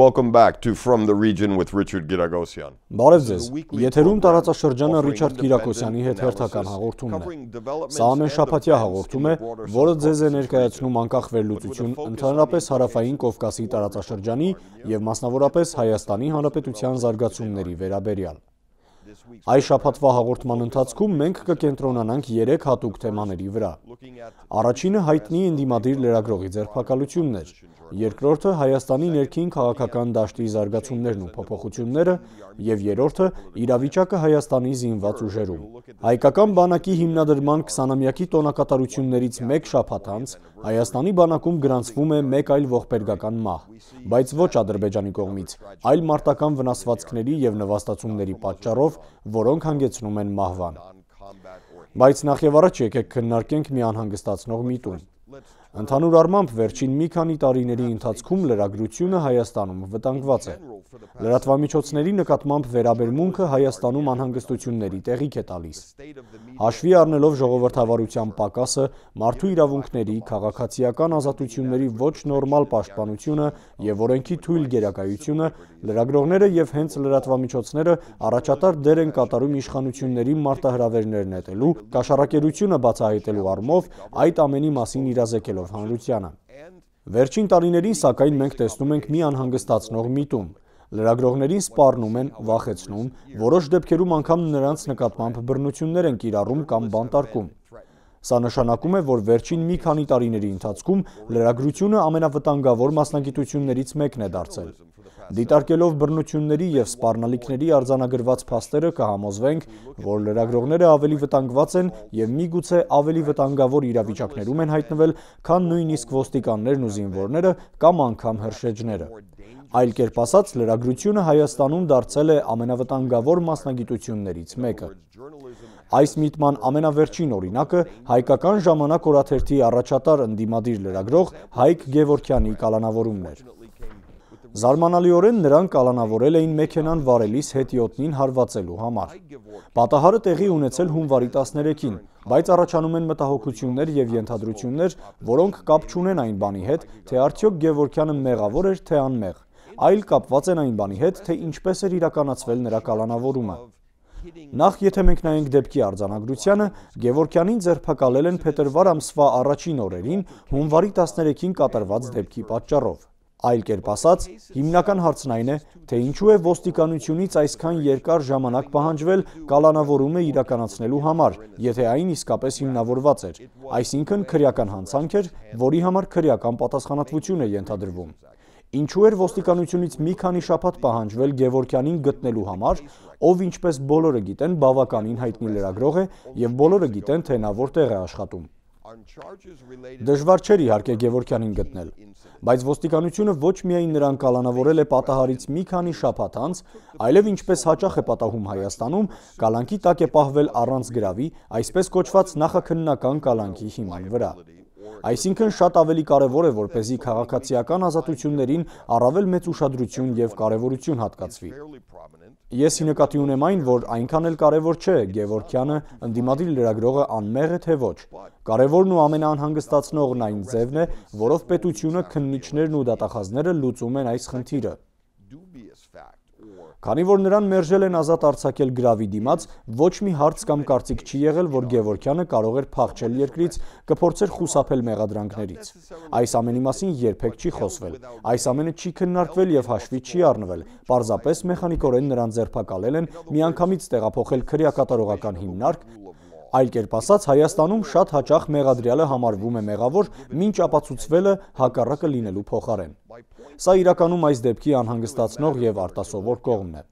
Welcome back to From the Region with Richard Giragosyan. Բարև ձեզ։ Եթերում տարածաշրջանը Ռիչարդ Կիրակոսյանի հետ հերթական հաղորդումն է։ Սա ամեն շաբաթյա հաղորդում է, որը ձեզ է ներկայացնում անկախ վերլուծություն ընդհանրապես հարավային Կովկասի տարածաշրջանի եւ մասնավորապես Հայաստանի Հանրապետության զարգացումների վերաբերյալ։ Այս շաբաթվա հաղորդման ընթացքում մենք կկենտրոնանանք 3 հատուկ թեմաների վրա։ Առաջինը հայտնի ընդդիմադիր լրագրողի ձերբակալությունն էր, երկրորդը Հայաստանի ներքին քաղաքական դաշտի զարգացումներն ու փոփոխությունները եւ երրորդը իրավիճակը Հայաստանի զինված ուժերում։ Հայկական բանակի հիմնադրման 20-ամյակի տոնակատարություններից 1 շաբաթ անց Հայաստանի բանակում գրանցվում է մեկ այլ ողբերգական մահ, բայց ոչ Ադրբեջանի կողմից, այլ մարտական վնասվածքների եւ նվաստացումների պատճառով, որոնք հանգեցնում են մահվան։ Բայց նախ եւ առաջ եկեք քննարկենք մի անհանգստացնող միտում։ Ընդհանուր առմամբ վերջին մի քանի տարիների ընթացքում լրագրությունը Հայաստանում վտանգված է։ Լրատվամիջոցների նկատմամբ վերաբերմունքը Հայաստանում անհանգստությունների տեղիք է տալիս։ Հաշվի առնելով ժողովրդավարության պակասը, մարդու իրավունքների, քաղաքացիական ազատությունների ոչ նորմալ պաշտպանությունը եւ օրենքի թույլ գերակայությունը, լրագրողները եւ հենց լրատվամիջոցները առաջատար դեր են կատարում իշխանությունների մարտահրավերներ նետելու, կաշառակերությունը բացահայտելու առումով այդ ամենի մասին իրազեկելով հանրությանը։ Վերջին տարիներին սակայն մենք տեսնում ենք մի անհանգստացնող միտում Լրագրողներին սպառնում են, վախեցնում, որոշ դեպքերում անգամ նրանց նկատմամբ բռնություններ են կիրառում կամ բանտարկում։ Սա նշանակում է, որ վերջին մի քանի տարիների ընթացքում լրագրությունը ամենավտանգավոր մասնագիտություններից մեկն է դարձել։ Դիտարկելով բռնությունների եւ սպառնալիքների արձանագրված փաստերը կհամոզվենք, որ լրագրողները ավելի վտանգված են եւ միգուցե ավելի վտանգավոր իրավիճակներում են հայտնվել, քան նույնիսկ ոստիկաններն ու զինվորները կամ անգամ հրշեջները։ Այլ կերպ ասած, լրագրությունը Հայաստանում դարձել է ամենավտանգավոր մասնագիտություններից մեկը։ Այս միտման ամենավերջին օրինակը հայկական ժամանակ օրաթերթի առաջատար ընդդիմադիր լրագրող Հայկ Գևորքյանի կալանավորումն էր։ Զարմանալիորեն նրան կալանավորել էին մեքենան վարելիս հետիոտնին հարվածելու համար։ Պատահարը տեղի ունեցել հունվարի 13-ին, բայց առաջանում են մտահոգություններ եւ ենթադրություններ, որոնք կապ չունեն այն բանի հետ, թե արդյոք Գևորքյանը մեղավոր էր, թե անմեղ, այլ կապված են այն բանի հետ, թե ինչպես էր իրականացվել նրա կալանավորումը։ Նախ եթե մենք նայենք դեպքի արձանագրությանը, Գևորքյանին ձերբակալել են փետրվար ամսվա առաջին օրերին հունվարի 13-ին կատարված դեպքի պատճառով։ Այլ կերպ ասած, հիմնական հարցն այն է, թե ինչու է ոստիկանությունից այսքան երկար ժամանակ պահանջվել կալանավորումը իրականացնելու համար, եթե այն իսկապես հիմնավորված էր, այսինքն քրեական հանցանք էր, որի համար քրեական պատասխանատվություն է ենթադրվում։ Ինչու էր ոստիկանությունից մի քանի շաբաթ պահանջվել Գևորքյանին գտնելու համար, ով ինչպես բոլորը գիտեն, բավականին հայտնի լրագրող է եւ բոլորը գիտեն, թե նա որտեղ է աշխատում։ Դժվար չէր իհարկե Գևորքյանին գտնել, բայց ոստիկանությունը ոչ միայն նրան կալանավորել է պատահարից մի քանի շաբաթ անց, այլև ինչպես հաճախ է պատահում Հայաստանում, կալանքի տակ է պահվել առանց գրավի, այսպես կոչված նախաքննական կալանքի հիման վրա։ Այսինքն շատ ավելի կարևոր է, որպեսզի քաղաքացիական ազատություններին առավել մեծ ուշադրություն եւ կարևորություն հատկացվի։ Ես ի նկատի ունեմ այն, որ այնքան էլ կարևոր չէ Գևորքյանը ընդդիմադիր լրագրողը անմեղ է թե ոչ։ Կարևորն ու ամենաանհանգստացնողն այն ձևն է, որով պետությունը, քննիչներն ու դատախազները լուծում են այս խնդիրը։ Քանի որ նրան մերժել են ազատ արձակել գրավի դիմաց, ոչ մի հարց կամ կարծիք չի եղել, որ Գևորքյանը կարող էր փախչել երկրից, կփորձեր խուսափել մեղադրանքներից։ Այս ամենի մասին երբեք չի խոսվել։ Այս ամենը չի քննարկվել եւ հաշվի չի առնվել։ Պարզապես մեխանիկորեն նրան ձերբակալել են, միանգամից տեղափոխել քրեակատարողական հիմնարկ, Այլ կերպ ասած, Հայաստանում շատ հաճախ մեղադրյալը համարվում է մեղավոր, մինչ ապացուցվելը հակառակը լինելու փոխարեն։ Սա իրականում այս դեպքի անհանգստացնող եւ արտասովոր կողմն է։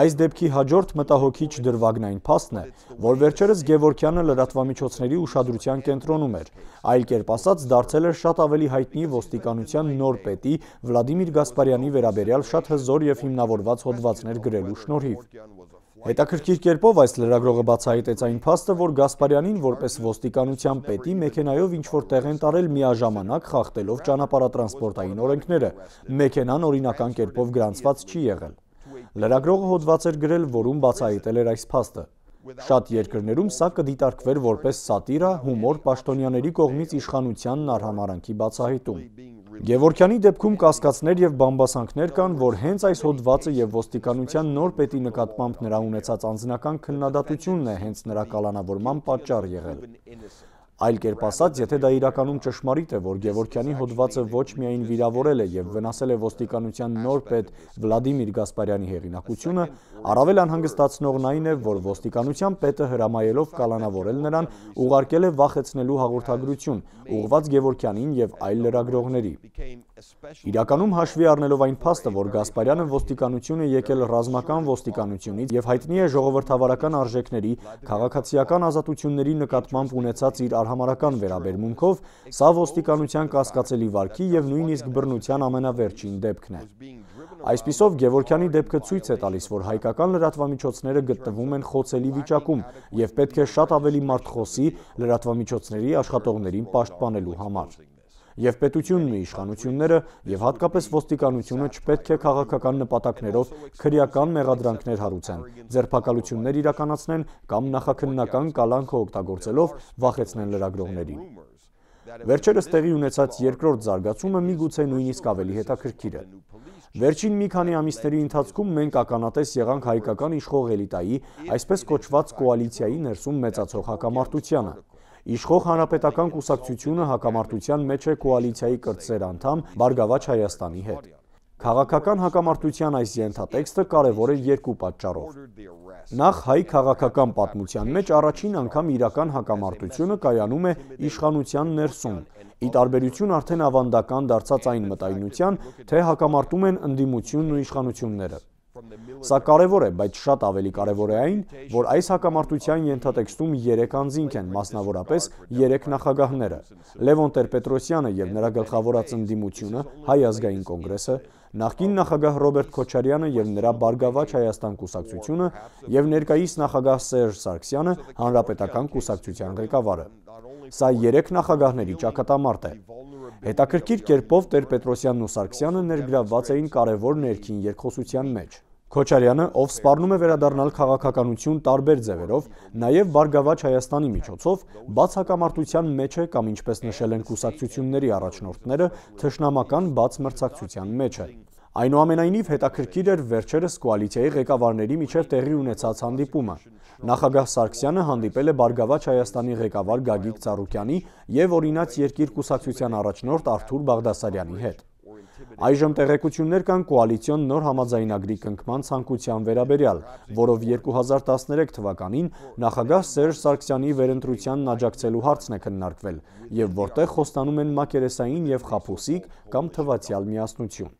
Այս դեպքի հաջորդ մտահոգիչ դրվագն այն փաստն է, որ վերջերս Գևորքյանը լրատվամիջոցների ուշադրության կենտրոնում էր։ Այլ կերպ ասած, դարձել էր շատ ավելի հայտնի ոստիկանության նոր պետի Վլադիմիր Գասպարյանի վերաբերյալ շատ հզոր եւ հիմնավորված հոդվածներ գրելու շնորհիվ։ Հետաքրքիր կերպով այս լրագրողը բացահայտեց այն փաստը, որ Գասպարյանին որպես ոստիկանության պետի մեքենայով ինչ-որ տեղ են տարել միաժամանակ խախտելով ճանապարհատրանսպորտային օրենքները։ Մեքենան օրինական կերպով գրանցված չի եղել։ Լրագրողը հոդված էր գրել, որում բացահայտել էր այս փաստը։ Շատ երկրներում սա կդիտարկվեր որպես սատիրա, հումոր, պաշտոնյաների կողմից իշխանությանն արհամարանքի բացահայտում։ Գևորքյանի դեպքում կասկածներ եւ բամբասանքներ կան, որ հենց այս հոդվածը եւ ոստիկանության նոր պետի նկատմամբ նրա ունեցած անձնական քննադատությունն է հենց նրա կալանավորման պատճառ եղել։ Այլ կերպ ասած, եթե դա իրականում ճշմարիտ է, որ Գևորքյանի հոդվածը ոչ միայն վիրավորել է եւ վնասել է ոստիկանության նոր պետ Վլադիմիր Գասպարյանի հեղինակությունը, առավել անհանգստացնողն այն է, որ ոստիկանության պետը հրամայելով կալանավորել նրան, ուղարկել է վախեցնելու հաղորդագրություն, ուղված Գևորքյանին եւ այլ լրագրողների։ Իրականում հաշվի առնելով այն փաստը, որ Գասպարյանը ոստիկանություն է եկել ռազմական ոստիկանությունից եւ հայտնի է ժողովրդավարական արժեքների, քաղաքացիական ազատությունների նկատմամբ ունեցած իր արհամարական վերաբերմունքով, սա ոստիկանության կասկածելի վարքի եւ նույնիսկ բռնության ամենավերջին դեպքն է։ Այսպիսով Գևորքյանի դեպքը ցույց է տալիս, որ հայկական լրատվամիջոցները գտնվում են խոցելի վիճակում եւ պետք է շատ ավելի մարդ խոսի լրատվամիջոցների աշխատողներին պաշտպանելու համար եւ պետությունն ու իշխանությունները եւ հատկապես ոստիկանությունը չպետք է քաղաքական նպատակներով քրեական մեղադրանքներ հարուցեն, ձերբակալություններ իրականացնեն կամ նախաքննական կալանքը օգտագործելով վախեցնեն լրագրողներին։ Վերջերս տեղի ունեցած երկրորդ զարգացումը միգուցե նույնիսկ ավելի հետաքրքիր է։ Վերջին մի քանի ամիսների ընթացքում մենք ականատես եղանք հայկական իշխող էլիտայի, այսպես կոչված կոալիցիայի ներսում մեծացող հակամարտությանը։ Իշխող հանրապետական կուսակցությունը հակամարտության մեջ է կոալիցիայի կրտսեր անդամ Բարգավաճ Հայաստանի հետ։ Քաղաքական հակամարտության այս ենթատեքստը կարևոր է երկու պատճառով։ Նախ հայ քաղաքական պատմության մեջ առաջին անգամ իրական հակամարտությունը կայանում է իշխանության ներսում, ի տարբերություն արդեն ավանդական դարձած այն մտայնության, թե հակամարտում են ընդդիմությունն ու իշխանությունները։ Սա կարևոր է, բայց շատ ավելի կարևոր է այն, որ այս հակամարտության ենթատեքստում 3 անձինք են, մասնավորապես 3 նախագահները՝ Լևոն Տեր-Պետրոսյանը եւ նրա գլխավորած ընդդիմությունը, Հայ ազգային կոնգրեսը, նախկին նախագահ Ռոբերտ Քոչարյանը եւ նրա Բարգավաճ Հայաստան կուսակցությունը եւ ներկայիս նախագահ Սերժ Սարգսյանը հանրապետական կուսակցության ղեկավարը։ Սա 3 նախագահների ճակատամարտ է։ Հետաքրքիր կերպով Տեր-Պետրոսյանն ու Սարգսյանը ներգրավված էին կարևոր ներքին երկխոսության մեջ։ Քոչարյանը, ով սպառնում է վերադառնալ քաղաքականություն տարբեր ձևերով, նաև Բարգավաճ Հայաստանի միջոցով, բաց հակամարտության մեջ է կամ ինչպես նշել են կուսակցությունների առաջնորդները, թշնամական բաց մրցակցության մեջ է։ Այնուամենայնիվ հետաքրքիր էր վերջերս կոալիցիայի ղեկավարների միջև տեղի ունեցած հանդիպումը։ Նախագահ Սարգսյանը հանդիպել է Բարգավաճ Հայաստանի ղեկավար Գագիկ Ծառուկյանի եւ օրինաց երկիր կուսակցության առաջնորդ Արթուր Բաղդասարյանի հետ։ Այժմ տեղեկություններ կան կոալիցիոն նոր համաձայնագրի կնքման ցանկության վերաբերյալ, որով 2013 թվականին նախագահ Սերժ Սարգսյանի վերընտրությանն աջակցելու հարցն է քննարկվել, եւ որտեղ խոստանում են մակերեսային եւ խափուսիկ կամ թվացial միասնություն։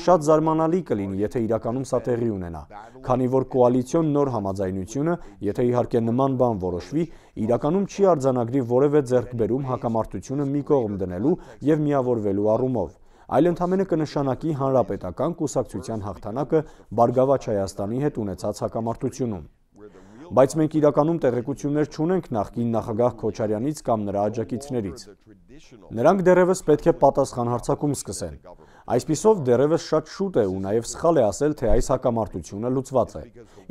Շատ զարմանալի կլինի, եթե իրականում սա տեղի ունենա, քանի որ կոալիցիոն նոր համաձայնությունը, եթե իհարկե նման բան որոշվի, իրականում չի արձանագրի որևէ ձեռքբերում հակամարտությունը մի կողմ դնելու եւ միավորվելու առումով այլ ընդամենը կնշանակի հանրապետական կուսակցության հաղթանակը Բարգավաճ Հայաստանի հետ ունեցած հակամարտությունում։ Բայց մենք իրականում տեղեկություններ չունենք նախկին նախագահ Քոչարյանից կամ նրա աջակիցներից։ Նրանք դեռևս պետք է պատասխան հարցակում սկսեն։ Այսպիսով դեռևս շատ շուտ է ու նաև սխալ է ասել, թե այս հակամարտությունը լուծված է։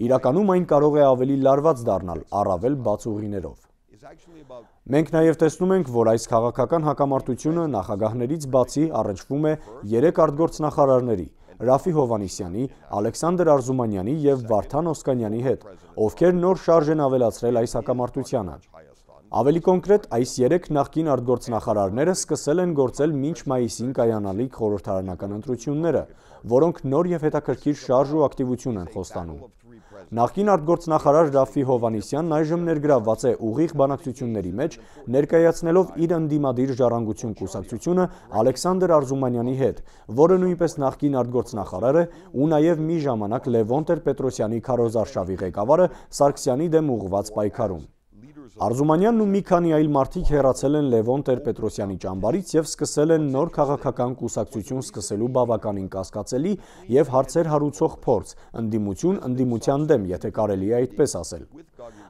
Իրականում այն կարող է ավելի լարված դառնալ, առավել բաց ուղիներով։ Մենք նաև տեսնում ենք, որ այս քաղաքական հակամարտությունը նախագահներից բացի առնչվում է երեք արտգործնախարարների՝ Ռաֆի Հովանիսյանի, Ալեքսանդր Արզումանյանի եւ Վարդան Օսկանյանի հետ, ովքեր նոր շարժ են ավելացրել այս հակամարտությանը։ Ավելի կոնկրետ, այս երեք նախկին արտգործնախարարները սկսել են գործել մինչ մայիսին կայանալիք խորհրդարանական ընտրությունները, որոնք նոր եւ հետաքրքիր շարժ ու ակտիվություն են խոստանում։ Նախկին արտգործնախարար Ռաֆի Հովանիսյանն այժմ ներգրավված է ուղիղ բանակցությունների մեջ, ներկայացնելով իր ընդդիմադիր ժառանգություն կուսակցությունը Ալեքսանդր Արզումանյանի հետ, որը նույնպես նախկին արտգործնախարար է ու նաև մի ժամանակ Լևոն Տեր-Պետրոսյանի քարոզարշավի ղեկավարը Սարգսյանի դեմ ուղղված պայքարում։ Արզումանյանն ու մի քանի այլ մարդիկ հեռացել են Լևոն Տեր-Պետրոսյանի ճամբարից եւ սկսել են նոր քաղաքական կուսակցություն սկսելու բավականին կասկածելի եւ հարցեր հարուցող փորձ, ընդդիմություն ընդդիմության դեմ, եթե կարելի է այդպես ասել։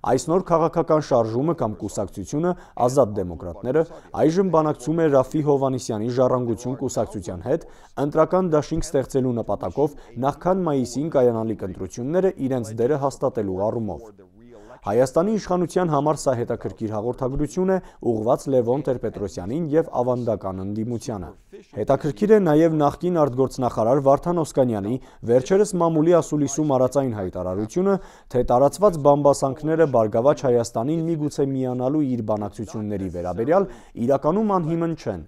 Այս նոր քաղաքական շարժումը կամ կուսակցությունը ազատ դեմոկրատները այժմ բանակցում է Ռաֆի Հովանիսյանի ժառանգություն կուսակցության հետ ընտրական դաշինք ստեղծելու նպատակով նախքան մայիսին կայանալիք ընտրությունները իրենց դերը հաստատելու առումով։ Հայաստանի իշխանության համար սա հետաքրքիր հաղորդագրություն է ուղված Լևոն Տեր-Պետրոսյանին եւ ավանդական ընդդիմությանը։ Հետաքրքիր է նաեւ նախկին արտգործնախարար Վարդան Օսկանյանի վերջերս մամուլի ասուլիսում արածային հայտարարությունը, թե տարածված բամբասանքները Բարգավաճ Հայաստանին միգուցե միանալու իր բանակցությունների վերաբերյալ իրականում անհիմն չեն։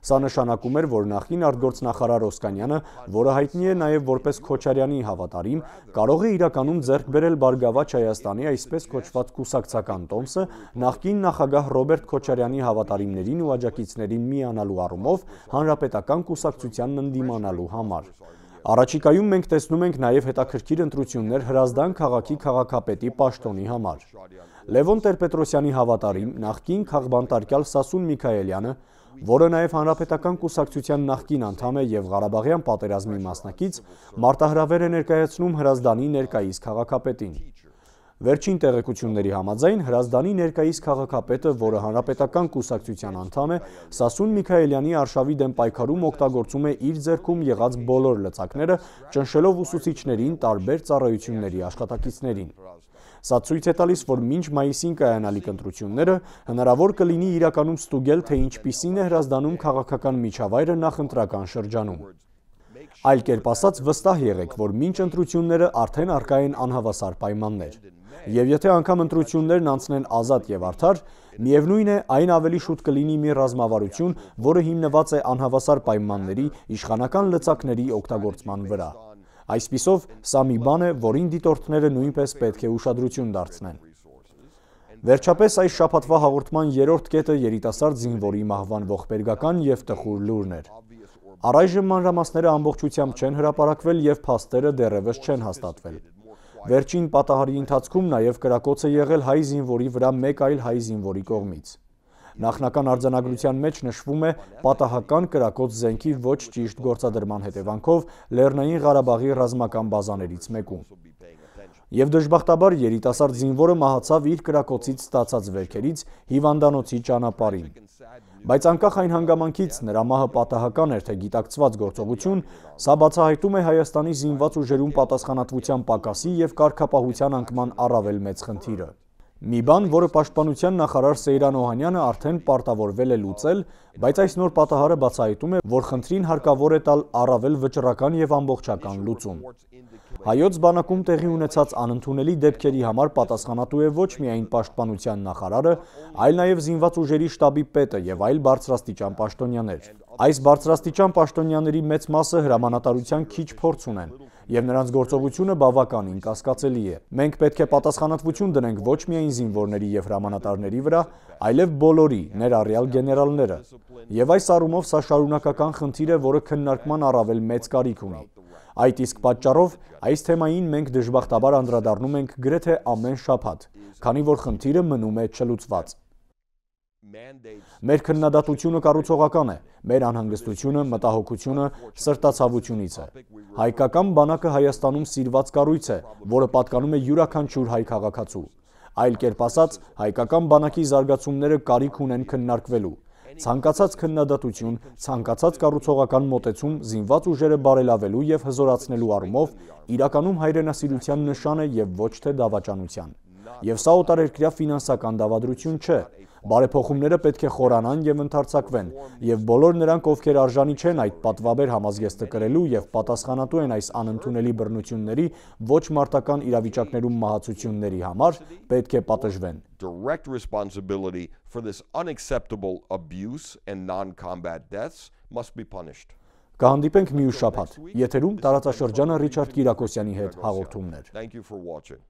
Սա նշանակում էր, որ նախին արտգործնախարար Օսկանյանը, որը հայտնի է նաև որպես Քոչարյանի հավատարիմ, կարող է իրականում ձեռք բերել Բարգավաճ Հայաստանի այսպես կոչված կուսակցական տոմսը նախկին նախագահ Ռոբերտ Քոչարյանի հավատարիմներին ու աջակիցներին միանալու առումով հանրապետական կուսակցությանն ընդդիմանալու համար։ Առաջիկայում մենք տեսնում ենք նաև հետաքրքիր ընտրություններ Հրազդան քաղաքի քաղաքապետի պաշտոնի համար։ Լևոն Տեր-Պետրոսյանի հավատարիմ նախկին քաղբանտարկյալ Սասուն Միքայելյանը որը նաև հանրապետական կուսակցության նախկին անդամ է եւ Ղարաբաղյան պատերազմի մասնակից, մարտահրավեր է ներկայացնում Հրազդանի ներկայիս քաղաքապետին։ Վերջին տեղեկությունների համաձայն Հրազդանի ներկայիս քաղաքապետը, որը հանրապետական կուսակցության անդամ է, Սասուն Միքայելյանի արշավի դեմ պայքարում օգտագործում է իր ձեռքում եղած բոլոր լծակները, ճնշելով ուսուցիչներին տարբեր ծառայությունների աշխատակիցներին։ Սա ցույց է տալիս, որ մինչ մայիսին կայանալիք ընտրությունները հնարավոր կլինի իրականում ստուգել, թե ինչպիսին է հրազդանում քաղաքական միջավայրը նախընտրական շրջանում։ Այլ կերպ ասած, վստահ եղեք, որ մինչ ընտրությունները արդեն արկա են անհավասար պայմաններ։ Եվ եթե անգամ ընտրություններն անցնեն ազատ եւ արդար, միևնույն է այն ավելի շուտ կլինի մի ռազմավարություն, որը հիմնված է անհավասար պայմանների, իշխանական լծակների օգտագործման վրա։ Այսպիսով, սա մի բան է, որին դիտորդները նույնպես պետք է ուշադրություն դարձնեն։ Վերջապես այս շապատվա հաղորդման երորդ կետը երիտասարդ զինվորի մահվան ողբերգական և տխուր լուրն էր։ Առայժմ մանրամասները ամբողջությամբ չեն հրապարակվել և փաստերը դեռևս չեն հաստատվել։ Վերջին պատահարի ընթացքում նաև կրակոց է եղել հայ զինվորի վրա մեկ այլ հայ զինվորի կողմից։ Նախնական արձանագրության մեջ նշվում է պատահական կրակոց զենքի ոչ ճիշտ գործադրման հետևանքով Լեռնային Ղարաբաղի ռազմական բազաներից մեկում։ Եվ դժբախտաբար երիտասարդ զինվորը մահացավ իր կրակոցից ստացած վերքերից հիվանդանոցի ճանապարհին։ Բայց անկախ այն հանգամանքից նրա մահը պատահական էր թե գիտակցված գործողություն, սա բացահայտում է Հայաստանի զինված ուժերում պատասխանատվության պակասի եւ կարգապահության անկման առավել մեծ խնդիրը։ Մի բան, որը պաշտպանության նախարար Սեյրան Օհանյանը արդեն պարտավորվել է լուծել, բայց այս նոր պատահարը բացահայտում է, որ խնդրին հարկավոր է տալ առավել վճռական եւ ամբողջական լուծում։ Հայոց բանակում տեղի ունեցած անընդունելի դեպքերի համար պատասխանատու է ոչ միայն պաշտպանության նախարարը, այլ նաև զինված ուժերի շտաբի պետը եւ այլ բարձրաստիճան պաշտոնյաներ։ Այս բարձրաստիճան պաշտոնյաների մեծ մասը հրամանատարության քիչ փորձ ունեն եւ նրանց գործողությունը բավականին կասկածելի է։ Մենք պետք է պատասխանատվություն դնենք ոչ միայն զինվորների եւ հրամանատարների վրա, այլև բոլորի, ներառյալ գեներալները։ Եվ այս առումով սա շարունակական խնդիր է, որը քննարկման առավել մեծ կարիք ունի։ Այդ իսկ պատճառով այս թեմային մենք դժբախտաբար անդրադառնում ենք գրեթե ամեն շաբաթ, քանի որ խնդիրը մնում է չլուծված։ Մեր քննադատությունը կառուցողական է, մեր անհանգստությունը, մտահոգությունը սրտացավությունից է։ Հայկական բանակը Հայաստանում սիրված կառույց է, որը պատկանում է յուրաքանչյուր հայ քաղաքացու։ Այլ կերպ ասած, հայկական բանակի զարգացումները կարիք ունեն քննարկվելու։ Ցանկացած քննադատություն, ցանկացած կառուցողական մոտեցում զինված ուժերը բարելավելու եւ հզորացնելու առումով իրականում հայրենասիրության նշան է եւ ոչ թե դավաճանության։ Եվ սա օտարերկրյա ֆինանսական դավադրություն չէ, Բարեփոխումները պետք է խորանան եւ ընդարձակվեն, եւ բոլոր նրանք, ովքեր արժանի չեն այդ պատվաբեր համազգեստը կրելու եւ պատասխանատու են այս անընդունելի բռնությունների ոչ մարտական իրավիճակներում մահացությունների համար, պետք է պատժվեն։ Direct responsibility for this unacceptable abuse and non-combat deaths must be punished։ Կհանդիպենք մյուս շաբաթ։ Եթերում տարածաշրջանը Ռիչարդ Կիրակոսյանի հետ հաղորդումներ։ Thank you for watching.